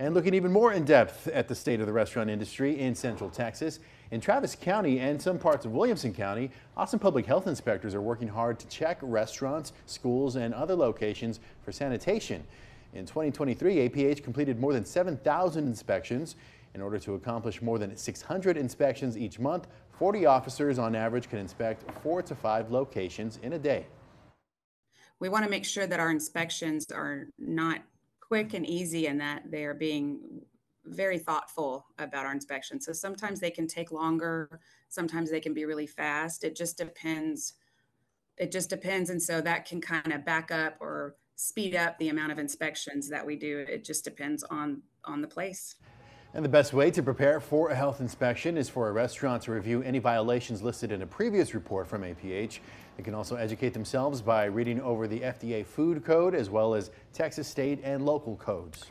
And looking even more in depth at the state of the restaurant industry in Central Texas, in Travis County and some parts of Williamson County, Austin public health inspectors are working hard to check restaurants, schools, and other locations for sanitation. In 2023, APH completed more than 7,000 inspections. In order to accomplish more than 600 inspections each month, 40 officers on average can inspect four to five locations in a day. We want to make sure that our inspections are not quick and easy and that they are being very thoughtful about our inspection. So sometimes they can take longer, sometimes they can be really fast. It just depends. It just depends. And so that can kind of back up or speed up the amount of inspections that we do. It just depends on on the place. And the best way to prepare for a health inspection is for a restaurant to review any violations listed in a previous report from APH. They can also educate themselves by reading over the FDA food code as well as Texas state and local codes.